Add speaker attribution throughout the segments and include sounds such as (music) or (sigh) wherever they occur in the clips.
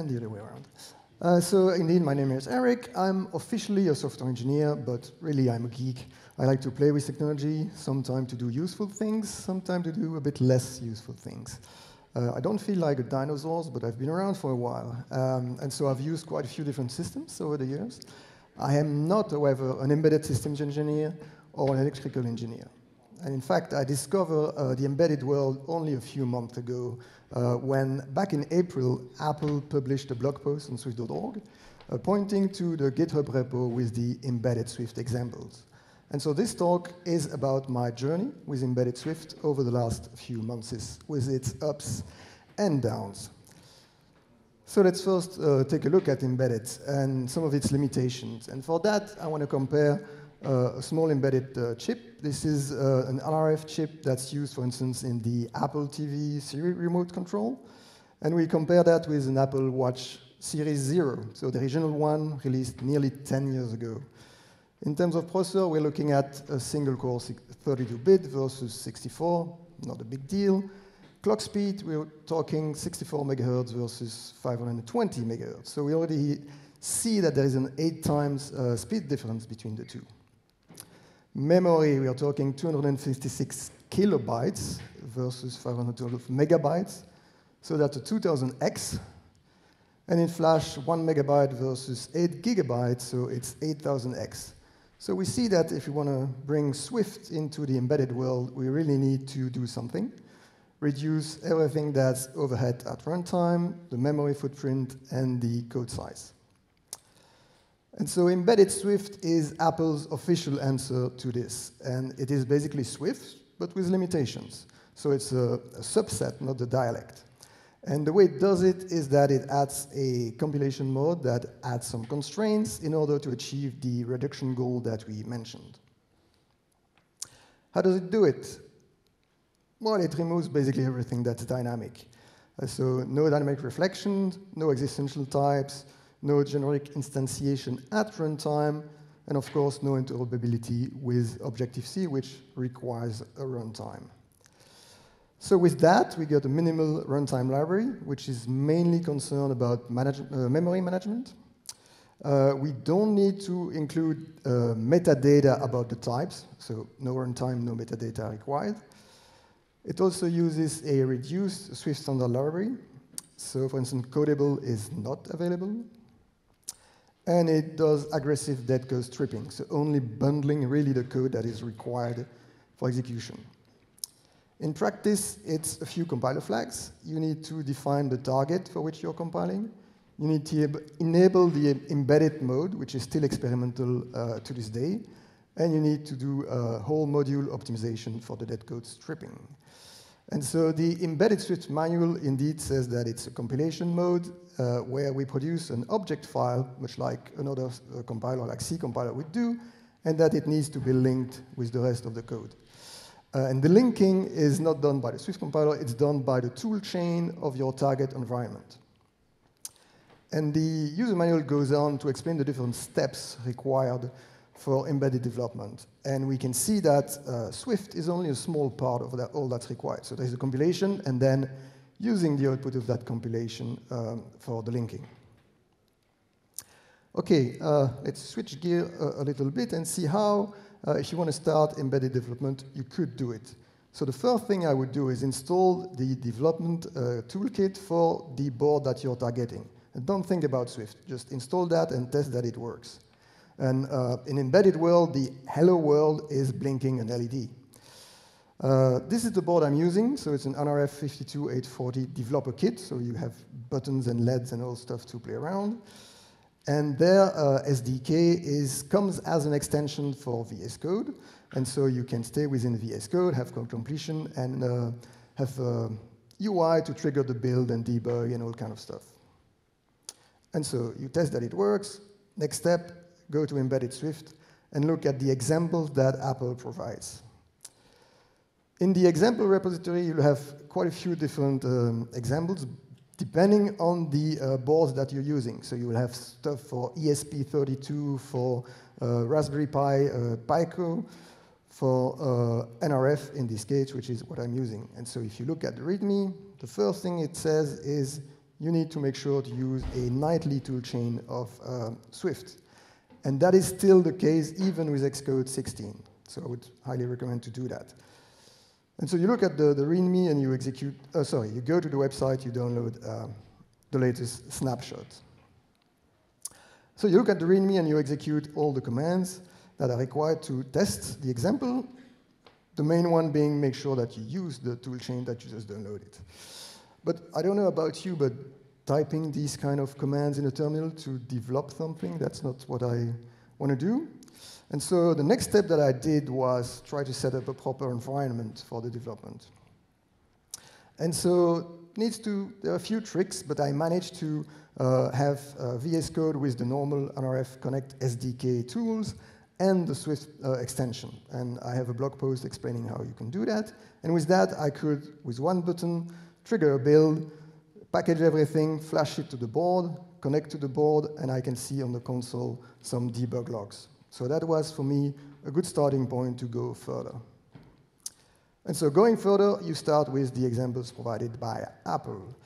Speaker 1: And the other way around. Uh, so indeed, my name is Eric. I'm officially a software engineer, but really I'm a geek. I like to play with technology, sometimes to do useful things, sometimes to do a bit less useful things. Uh, I don't feel like a dinosaur, but I've been around for a while. Um, and so I've used quite a few different systems over the years. I am not, however, an embedded systems engineer or an electrical engineer. And in fact, I discovered uh, the embedded world only a few months ago uh, when, back in April, Apple published a blog post on Swift.org uh, pointing to the GitHub repo with the embedded Swift examples. And so this talk is about my journey with embedded Swift over the last few months with its ups and downs. So let's first uh, take a look at embedded and some of its limitations. And for that, I want to compare a small embedded uh, chip. This is uh, an RF chip that's used, for instance, in the Apple TV Siri remote control. And we compare that with an Apple Watch Series Zero, so the original one released nearly 10 years ago. In terms of processor, we're looking at a single core 32-bit versus 64, not a big deal. Clock speed, we're talking 64 megahertz versus 520 megahertz. So we already see that there is an eight times uh, speed difference between the two. Memory, we are talking 256 kilobytes versus 512 megabytes. So that's a 2000x. And in Flash, one megabyte versus eight gigabytes, so it's 8000x. So we see that if you want to bring Swift into the embedded world, we really need to do something. Reduce everything that's overhead at runtime, the memory footprint, and the code size. And so embedded Swift is Apple's official answer to this. And it is basically Swift, but with limitations. So it's a, a subset, not the dialect. And the way it does it is that it adds a compilation mode that adds some constraints in order to achieve the reduction goal that we mentioned. How does it do it? Well, it removes basically everything that's dynamic. Uh, so no dynamic reflection, no existential types, no generic instantiation at runtime, and of course no interoperability with Objective-C, which requires a runtime. So with that, we get a minimal runtime library, which is mainly concerned about manage uh, memory management. Uh, we don't need to include uh, metadata about the types, so no runtime, no metadata required. It also uses a reduced Swift standard library. So for instance, Codable is not available. And it does aggressive dead code stripping, so only bundling really the code that is required for execution. In practice, it's a few compiler flags. You need to define the target for which you're compiling. You need to enable the embedded mode, which is still experimental uh, to this day. And you need to do a whole module optimization for the dead code stripping. And so the embedded Swift manual indeed says that it's a compilation mode uh, where we produce an object file, much like another uh, compiler like C compiler would do, and that it needs to be linked with the rest of the code. Uh, and the linking is not done by the Swift compiler, it's done by the tool chain of your target environment. And the user manual goes on to explain the different steps required for embedded development. And we can see that uh, Swift is only a small part of that, all that's required. So there's a compilation, and then using the output of that compilation um, for the linking. Okay, uh, let's switch gear a, a little bit and see how uh, if you want to start embedded development, you could do it. So the first thing I would do is install the development uh, toolkit for the board that you're targeting. And don't think about Swift. Just install that and test that it works. And uh, in embedded world, the hello world is blinking an LED. Uh, this is the board I'm using, so it's an NRF 52840 developer kit, so you have buttons and LEDs and all stuff to play around. And their uh, SDK is, comes as an extension for VS Code. And so you can stay within VS Code, have code completion, and uh, have UI uh, to trigger the build and debug and all kind of stuff. And so you test that it works. Next step, go to Embedded Swift and look at the examples that Apple provides. In the example repository, you'll have quite a few different um, examples, depending on the uh, boards that you're using. So you will have stuff for ESP32, for uh, Raspberry Pi, uh, Pico, for uh, NRF in this case, which is what I'm using. And so if you look at the README, the first thing it says is you need to make sure to use a nightly toolchain of uh, Swift. And that is still the case even with Xcode 16. So I would highly recommend to do that. And so you look at the, the README and you execute, uh, sorry, you go to the website, you download uh, the latest snapshot. So you look at the README and you execute all the commands that are required to test the example, the main one being make sure that you use the toolchain that you just downloaded. But I don't know about you, but typing these kind of commands in a terminal to develop something, that's not what I want to do. And so the next step that I did was try to set up a proper environment for the development. And so needs to, there are a few tricks, but I managed to uh, have uh, VS Code with the normal NRF Connect SDK tools and the Swift uh, extension. And I have a blog post explaining how you can do that. And with that, I could, with one button, trigger a build, package everything, flash it to the board, connect to the board, and I can see on the console some debug logs. So that was, for me, a good starting point to go further. And so going further, you start with the examples provided by Apple.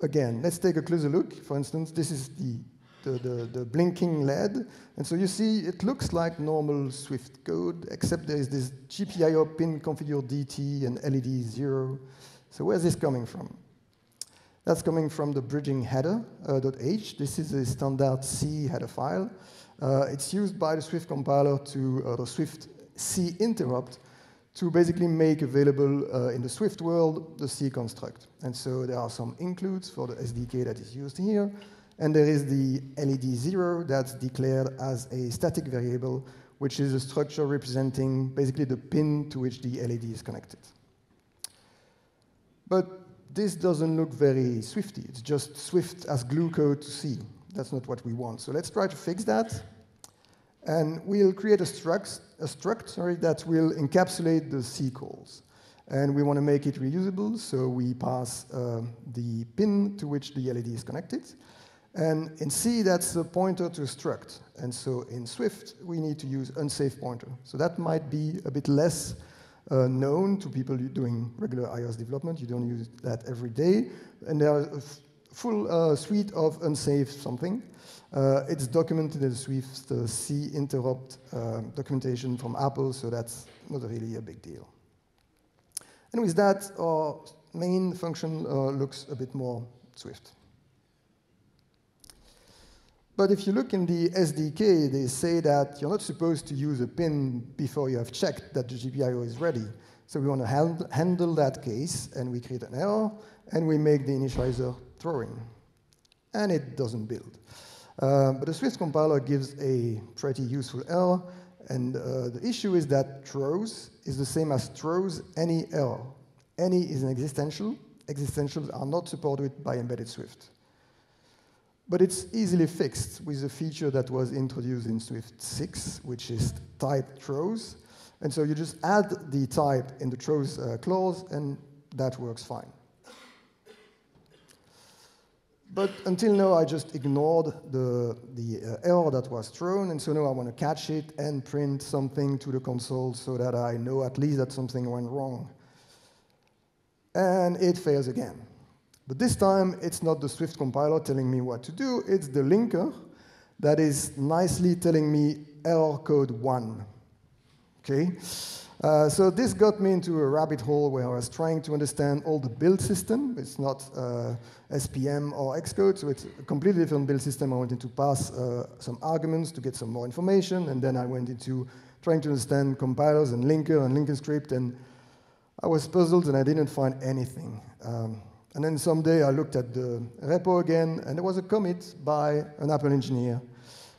Speaker 1: Again, let's take a closer look. For instance, this is the the, the, the, blinking LED. And so you see it looks like normal Swift code, except there is this GPIO pin configure DT and LED 0. So where's this coming from? That's coming from the bridging header uh, .h. This is a standard C header file. Uh, it's used by the Swift compiler to, uh, the Swift C interop to basically make available uh, in the Swift world the C construct. And so there are some includes for the SDK that is used here, and there is the LED0 that's declared as a static variable, which is a structure representing basically the pin to which the LED is connected. But this doesn't look very Swifty. It's just Swift as glue code to C. That's not what we want. So let's try to fix that. And we'll create a struct, a struct sorry, that will encapsulate the C calls. And we want to make it reusable, so we pass uh, the pin to which the LED is connected. And in C, that's a pointer to a struct. And so in Swift, we need to use unsafe pointer. So that might be a bit less uh, known to people doing regular iOS development. You don't use that every day. And there are full uh, suite of unsafe something. Uh, it's documented in Swift the C interop uh, documentation from Apple, so that's not really a big deal. And with that, our main function uh, looks a bit more Swift. But if you look in the SDK, they say that you're not supposed to use a pin before you have checked that the GPIO is ready. So we want to hand handle that case, and we create an error, and we make the initializer throwing. And it doesn't build. Uh, but the Swift compiler gives a pretty useful error, and uh, the issue is that throws is the same as throws any error. Any is an existential. Existentials are not supported by embedded Swift. But it's easily fixed with a feature that was introduced in Swift 6, which is type throws. And so you just add the type in the throws uh, clause, and that works fine. But until now, I just ignored the, the uh, error that was thrown, and so now I want to catch it and print something to the console so that I know at least that something went wrong. And it fails again. But this time, it's not the Swift compiler telling me what to do, it's the linker that is nicely telling me error code 1. Okay? Uh, so this got me into a rabbit hole where I was trying to understand all the build system. It's not uh, SPM or Xcode, so it's a completely different build system. I wanted to pass uh, some arguments to get some more information, and then I went into trying to understand compilers and linker and linker script, and I was puzzled and I didn't find anything. Um, and then someday I looked at the repo again, and there was a commit by an Apple engineer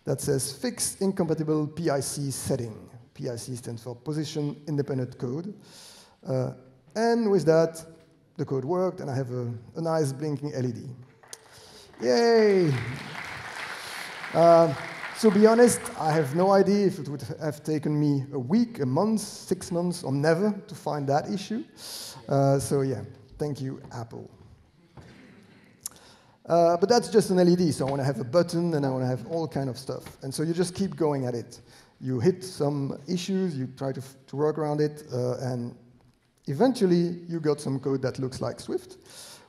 Speaker 1: that says fix incompatible PIC setting. PIC stands for position independent code. Uh, and with that, the code worked, and I have a, a nice blinking LED. Yay! Uh, to be honest, I have no idea if it would have taken me a week, a month, six months, or never to find that issue. Uh, so yeah, thank you, Apple. Uh, but that's just an LED, so I want to have a button and I want to have all kind of stuff. And so you just keep going at it. You hit some issues, you try to, to work around it, uh, and eventually you got some code that looks like Swift,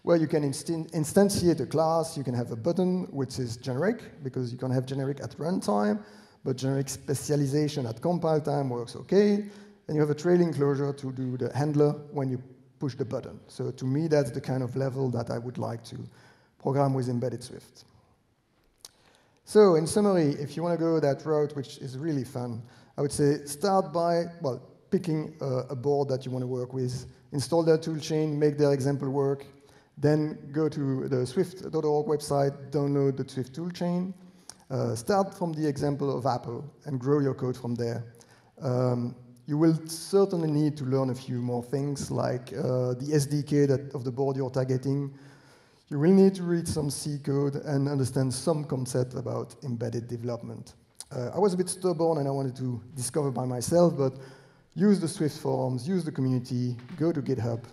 Speaker 1: where you can instan instantiate a class, you can have a button which is generic, because you can have generic at runtime, but generic specialization at compile time works okay, and you have a trailing closure to do the handler when you push the button. So to me, that's the kind of level that I would like to program with embedded Swift. So in summary, if you want to go that route, which is really fun, I would say start by, well, picking a, a board that you want to work with, install their toolchain, make their example work, then go to the swift.org website, download the Swift toolchain, uh, start from the example of Apple and grow your code from there. Um, you will certainly need to learn a few more things like uh, the SDK that, of the board you're targeting, you will need to read some C code and understand some concept about embedded development. Uh, I was a bit stubborn and I wanted to discover by myself, but use the Swift forums, use the community, go to GitHub.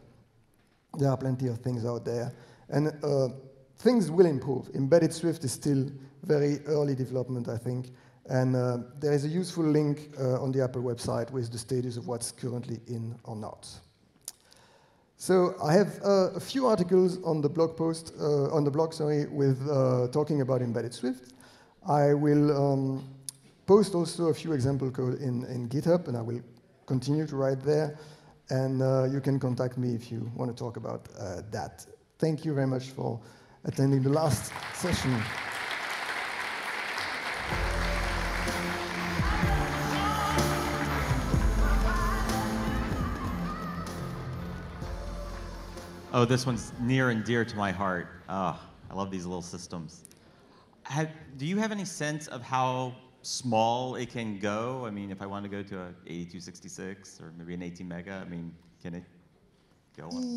Speaker 1: There are plenty of things out there. And uh, things will improve. Embedded Swift is still very early development, I think. And uh, there is a useful link uh, on the Apple website with the status of what's currently in or not. So I have uh, a few articles on the blog post, uh, on the blog, sorry, with uh, talking about embedded Swift. I will um, post also a few example code in, in GitHub, and I will continue to write there. And uh, you can contact me if you want to talk about uh, that. Thank you very much for attending the last (laughs) session.
Speaker 2: Oh, this one's near and dear to my heart. Oh, I love these little systems. Have, do you have any sense of how small it can go? I mean, if I want to go to a 8266 or maybe an ATmega, I mean, can it?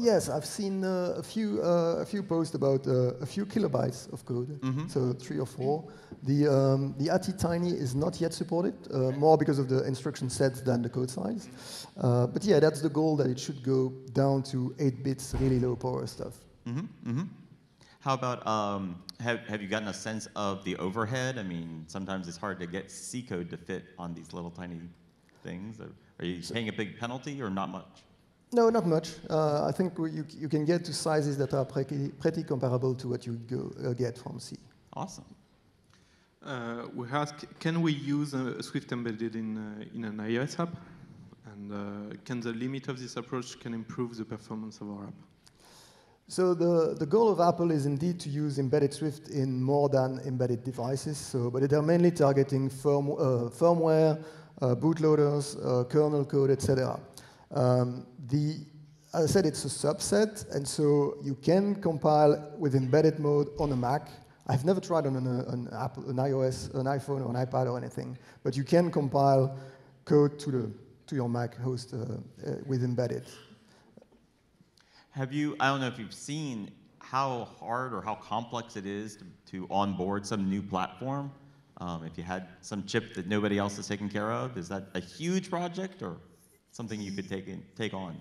Speaker 1: Yes, I've seen uh, a few uh, a few posts about uh, a few kilobytes of code, mm -hmm. so three or four. The um, the ATTiny is not yet supported, uh, more because of the instruction sets than the code size. Uh, but yeah, that's the goal that it should go down to eight bits, really low power stuff. Mm -hmm. Mm -hmm.
Speaker 2: How about um, have have you gotten a sense of the overhead? I mean, sometimes it's hard to get C code to fit on these little tiny things. Are you paying a big penalty or not much?
Speaker 1: No, not much. Uh, I think you, you can get to sizes that are pretty, pretty comparable to what you go, uh, get from C.
Speaker 2: Awesome.
Speaker 3: Uh, we ask, can we use a Swift embedded in, uh, in an iOS app? And uh, can the limit of this approach can improve the performance of our app?
Speaker 1: So the, the goal of Apple is indeed to use embedded Swift in more than embedded devices. So, but they're mainly targeting firm, uh, firmware, bootloaders, kernel code, etc. Um, the, as I said, it's a subset, and so you can compile with embedded mode on a Mac. I've never tried on an, an, Apple, an iOS, an iPhone, or an iPad, or anything, but you can compile code to, the, to your Mac host uh, uh, with embedded.
Speaker 2: Have you, I don't know if you've seen how hard or how complex it is to, to onboard some new platform. Um, if you had some chip that nobody else is taking care of, is that a huge project or? Something you could take in, take on?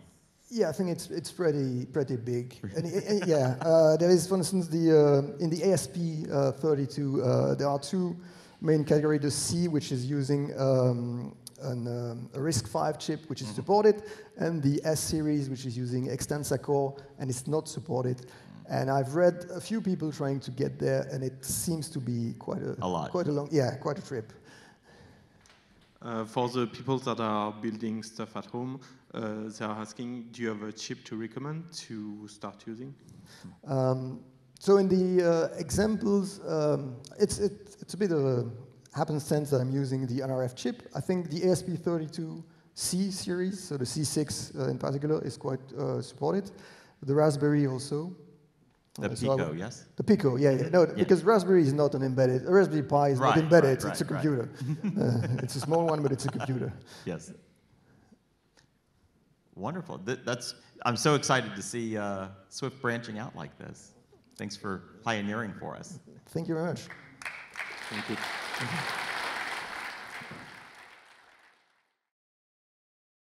Speaker 1: Yeah, I think it's it's pretty pretty big. (laughs) and, and, yeah, uh, there is, for instance, the uh, in the ESP32 uh, there are two main categories: the C, which is using um, an, um, a RISC-V chip, which is mm -hmm. supported, and the S series, which is using Xtensa Core, and it's not supported. Mm. And I've read a few people trying to get there, and it seems to be quite a,
Speaker 2: a lot.
Speaker 1: quite a long, yeah, quite a trip.
Speaker 3: Uh, for the people that are building stuff at home, uh, they are asking, do you have a chip to recommend to start using? Um,
Speaker 1: so in the uh, examples, um, it's, it, it's a bit of a happenstance that I'm using the NRF chip. I think the ESP32C series, so the C6 uh, in particular, is quite uh, supported. The Raspberry also.
Speaker 2: The uh, Pico, so yes?
Speaker 1: The Pico, yeah, yeah. No, yeah. because Raspberry is not an embedded, Raspberry Pi is right, not embedded, right, it's a computer. (laughs) uh, it's a small one, but it's a computer.
Speaker 2: Yes. Wonderful. that's, I'm so excited to see uh, Swift branching out like this. Thanks for pioneering for us.
Speaker 1: Thank you very much.
Speaker 3: Thank you. Thank you.